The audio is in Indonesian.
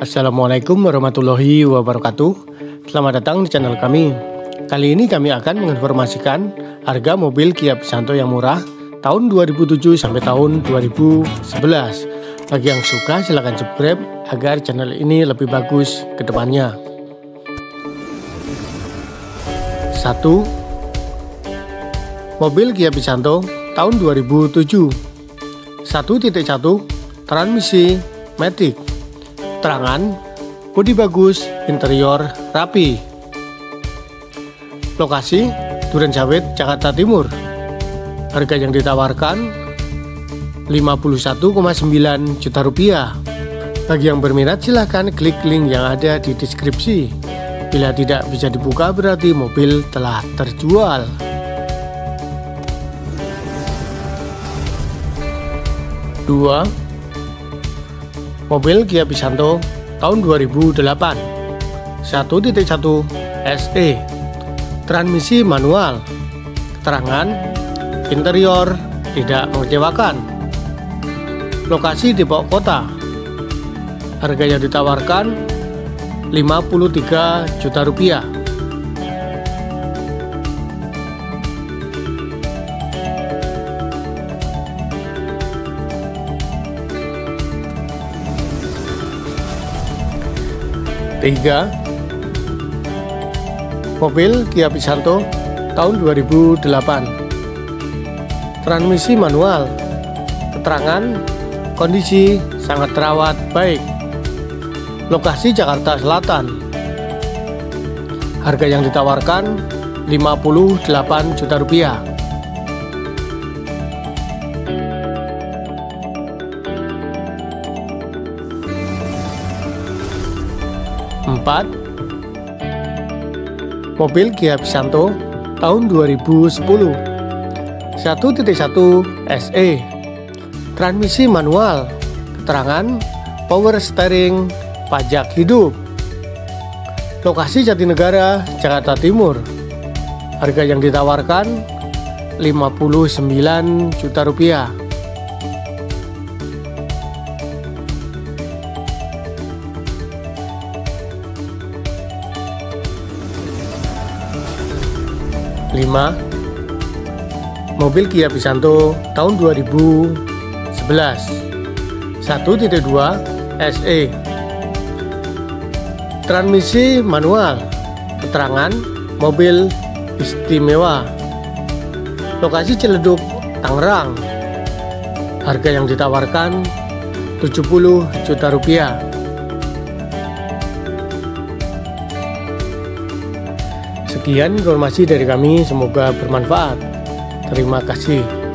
Assalamualaikum warahmatullahi wabarakatuh. Selamat datang di channel kami. Kali ini kami akan menginformasikan harga mobil Kia Picanto yang murah tahun 2007 sampai tahun 2011. Bagi yang suka silahkan subscribe agar channel ini lebih bagus ke depannya. 1. Mobil Kia Picanto tahun 2007 1.1 Transmisi Matic Terangan, bodi bagus, interior rapi. Lokasi, Duren Sawit, Jakarta Timur. Harga yang ditawarkan 51,9 juta rupiah. Bagi yang berminat silahkan klik link yang ada di deskripsi. Bila tidak bisa dibuka berarti mobil telah terjual. Dua, mobil Kia Picanto tahun 2008 1.1 SE transmisi manual. Keterangan interior tidak mengecewakan. Lokasi di Depok Kota. Harga yang ditawarkan 53 juta rupiah 3 Mobil Kia Picanto tahun 2008 Transmisi manual. Keterangan Kondisi sangat terawat baik. Lokasi Jakarta Selatan. Harga yang ditawarkan 58 juta rupiah 4 Mobil Kia Picanto tahun 2010 1.1 SE Transmisi manual Keterangan Power steering Pajak hidup. Lokasi Jatinegara, Jakarta Timur. Harga yang ditawarkan 59 juta rupiah 5 Mobil Kia Picanto tahun 2011 1.2 SE Transmisi manual. Keterangan mobil istimewa. Lokasi Ciledug, Tangerang. Harga yang ditawarkan 70 juta rupiah Sekian informasi dari kami, semoga bermanfaat. Terima kasih.